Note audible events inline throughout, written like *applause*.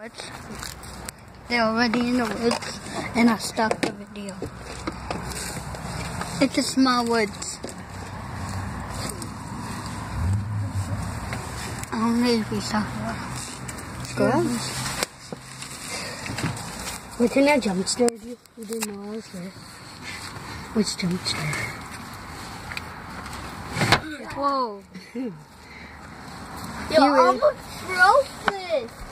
woods. They're already in the woods, and I stopped the video. It's a small woods. I don't know if you saw Good. Wait, can I jump scare you? Didn't know I was there. Which jump scare? Whoa. *laughs* You You almost broke this.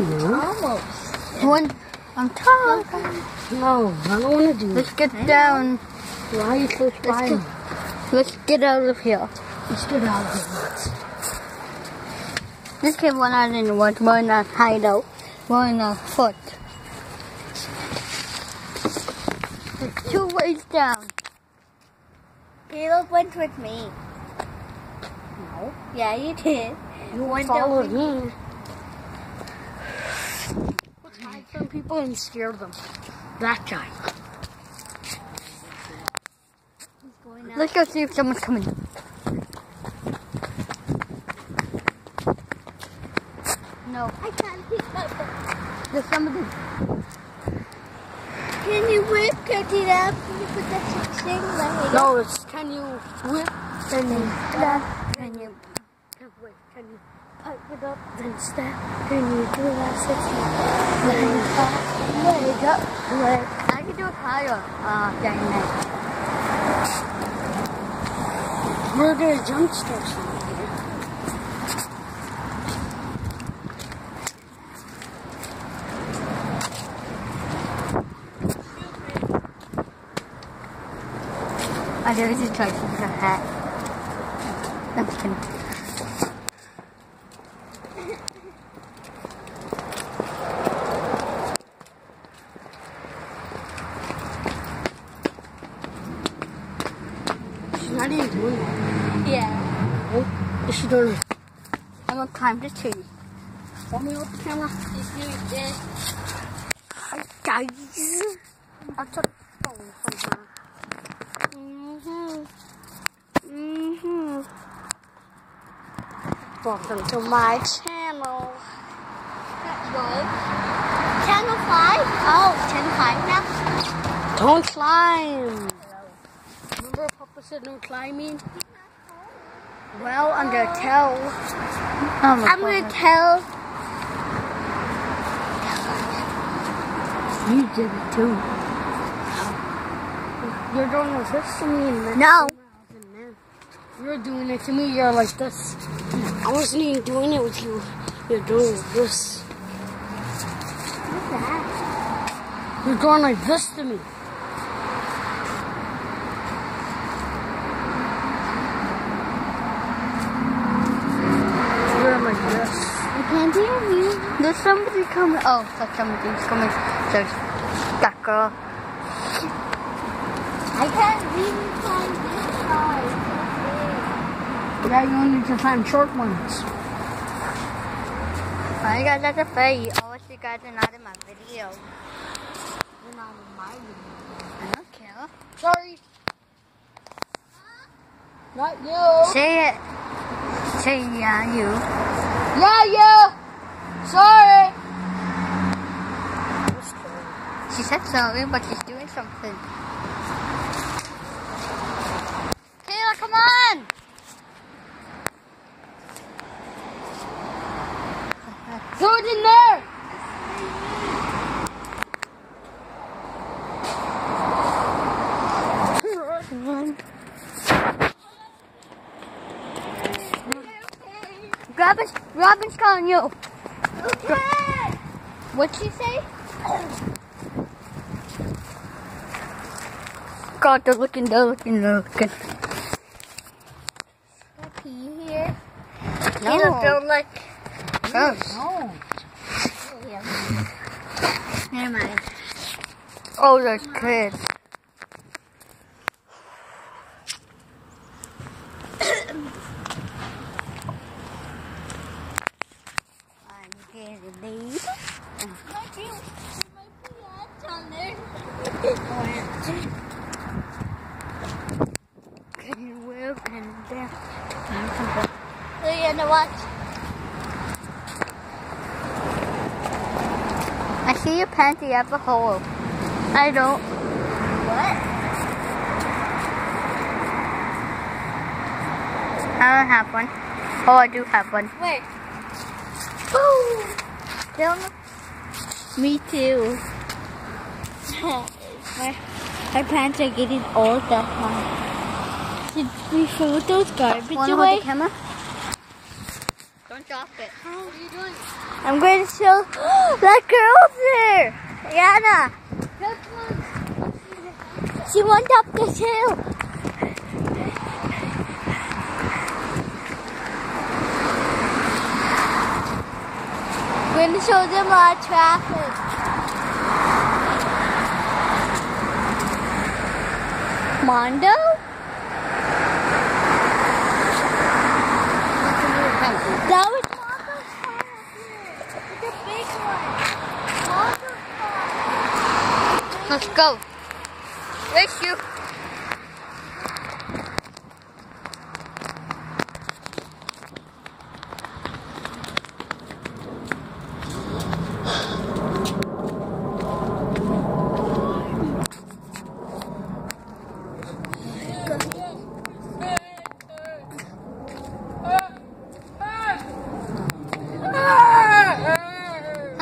No. Almost. One, I'm talking. No, I don't want to do Let's get down. Why are you so Let's get, let's get out of here. Let's get out of here. This kid went out in the woods. We're in a hideout. We're in a foot. It's two ways down. Caleb went with me. No. Yeah, you did. You went Follow over. me. From people and scare them. That guy. He's going out. Let's go see if someone's coming. No, I can't pick up. there's somebody. Can you whip it up? Can you put that thing like No, it's can you whip, Can you? It up, then step, can you do that six you pop, leg up, leg. I can do a higher uh, thing next. We're gonna jump scare somebody. I did just try to put a hat. I'm kidding. Not even doing that. Yeah. Oh, is she doing it? I'm gonna climb the tree. Hold me up the camera. Just do this. Hi guys. I took a phone from her. Mhm. Mhm. Welcome to my channel. Channel 5? Oh, channel 5 now? Don't climb. Remember Papa said no climbing? Well, I'm gonna tell. I'm, I'm gonna tell. You did it too. You're doing this to me and No. you're doing it to me. You're like this. I wasn't even doing it with you. You're doing this. What's that? You're going like this to me. You're like this. I can't hear you. There's somebody coming. Oh, that's somebody's coming. There's that girl. I can't really find this side. Yeah, you only can find short ones. Why you guys have to say? Oh, you guys are not in my video. You're not in my video. I don't care. Sorry. Not you. Say it. Say yeah, you. Yeah, yeah. Sorry. She said sorry, but she's doing something. Kayla, come on! Throw it in there. Robin's calling you. Okay. What'd she say? God, they're looking, they're looking, they're looking. You hear? No. Don't. Gross. No. Never mind. Oh, there's kids. I'm getting these. Might be, there might be ants on there. Can you whip and then? So you're gonna watch. I see your panty have a hole? I don't. What? I don't have one. Oh, I do have one. Where? Don't. Me too. my, my pants are getting old that time. Did we throw those garbage Wanna away? hold the camera? Don't drop it. I'm going to show *gasps* that girl's there. Yana. She went up this hill. Going to show them our traffic. Mondo? That was Mondo's car up there. It's a big one. Mondo's car. Let's go. Race you.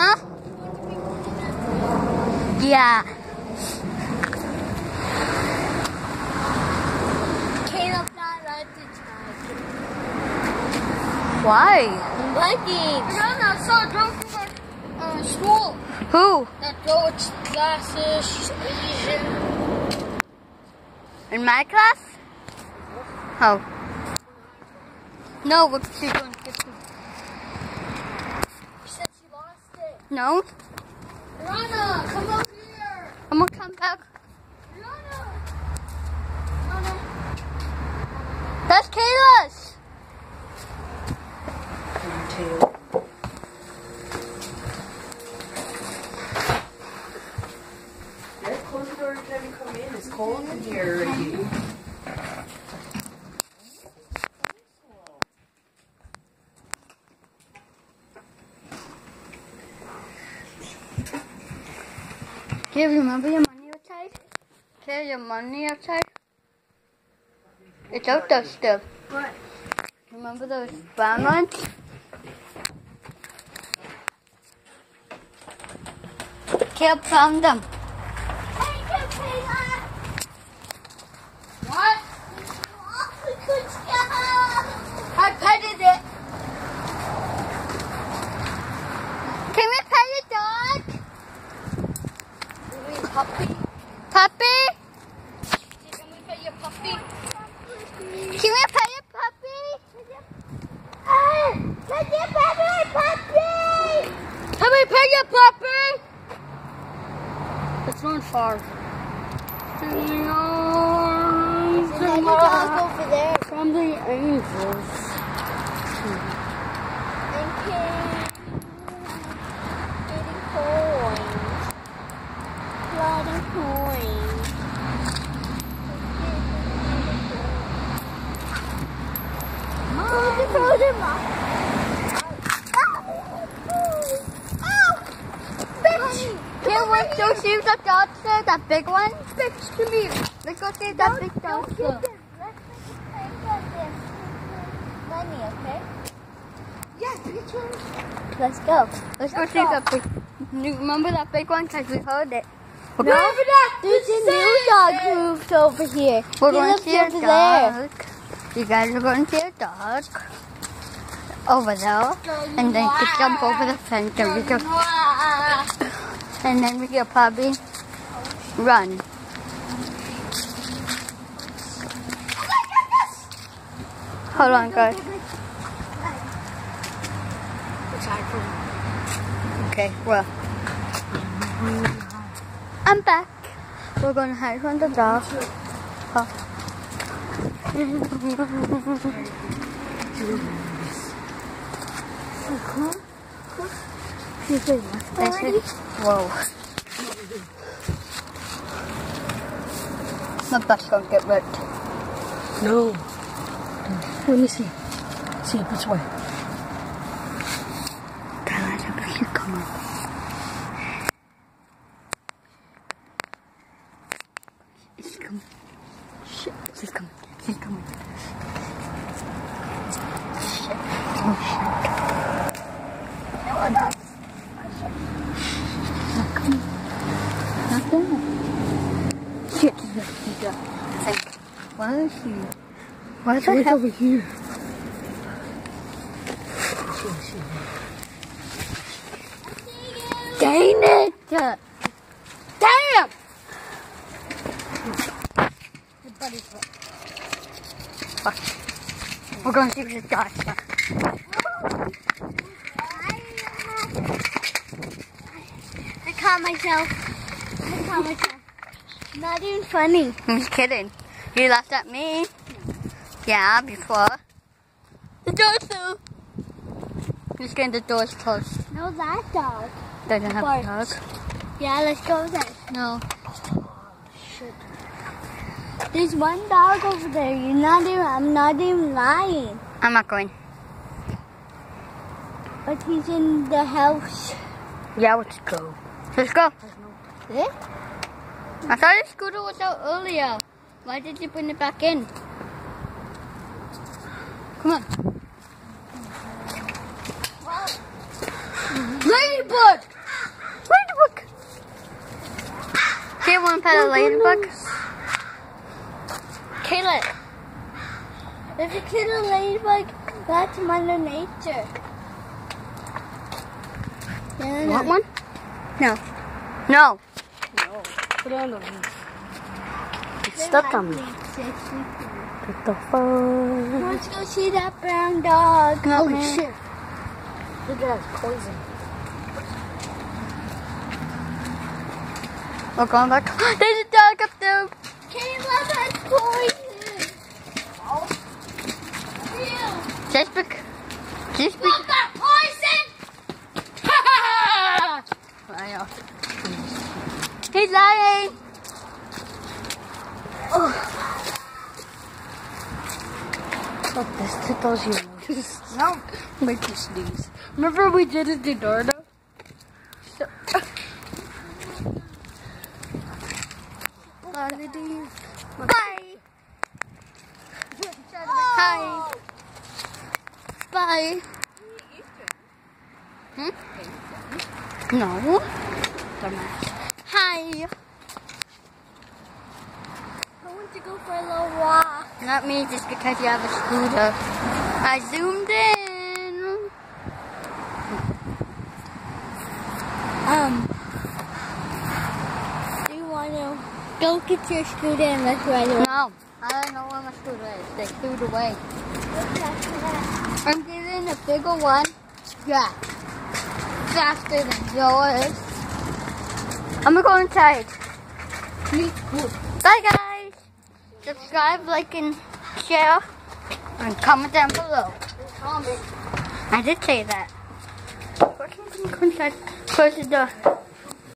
Huh? Yeah. Caleb's not allowed to try. Why? Lucky. Rihanna, I saw a girl from our uh, school. Who? That girl with glasses, she's Asian. In my class? Oh. No, what she's going to get to. She said she lost it. No? Rihanna, come up here. I'm gonna come back. Rihanna. Rihanna. That's Kayla's. Yeah, close the door and let me come in. It's cold in here already. Do you remember your money outside? Care your money outside? It's out there still. What? Remember those brown ones? Caleb found them. What? I petted it. Can we pet your dog? You mean puppy? Puppy? Can we pet your puppy? Can we pet your puppy? Let me pet my puppy! Can we pet your puppy? It's not far. In the arms There's of a my- dog over there. From the angels. And Kate getting coins. Lot of coins. Oh, the frozen mom. Can we go see the dogster, that big one? Bitch, come here. Let's go see that big dogster. Money, okay? Yes, picture. Let's go. Let's go see the big. You remember that big one? Because we heard it. Okay. Remember that? There's a new dog moved over here. We're he going to see a dog. You guys are going to see a dog over there, and then to jump over the fence, and we can, and then we can probably run. Hold on, guys. Okay, well, I'm back. We're gonna hide from the dog. Oh. It. Whoa. My bus don't get wrecked. No. Let me see. See if it's wet. God, I hope you come up. She's coming. Shit, she's coming. She's coming. Shit. Oh, shit. Is she? Where's the Right over here. Dang it! Damn! Fuck. We're going to see if this guy's I caught myself. I caught myself. Not even funny. I'm just kidding. You laughed at me. Yeah, before. The door's too. Just getting the doors closed. No, that dog. Doesn't have a dog. Yeah, let's go there. No. There's one dog over there. You're not even. I'm not even lying. I'm not going. But he's in the house. Yeah, let's go. Let's go. Eh? I thought the scooter was out earlier. Why did you bring it back in? Come on. Ladybug! Ladybug! Do you want to pet a ladybug? Kayla. If you kill a ladybug, that's Mother Nature. No, no, Want no. one? No. No. Put it on the. It's stuck on me. What the fuck? Let's go see that brown dog. Oh, Holy man. shit. Look at that poison. Oh, We're going back. *gasps* There's a dog up there. Kayla, that's poison. Ew. Just bec- just bec- Look, that poison. *laughs* I know. He's lying. Fuck this tickles your nose. No. Make you sneeze. Remember we did it in Dordo? So- *laughs* Bye. Hi. Bye. Hmm? No. Dumbass. Hi. I want to go for a little walk. Not me, just because you have a scooter. I zoomed in. Um, do you want to go get your scooter and let's ride around? No. I don't know where my scooter is. They threw it away. I'm getting a bigger one. Yeah. Faster than yours. I'm gonna go inside. Bye guys. Subscribe, like, and share. And comment down below. I did say that. Close the door.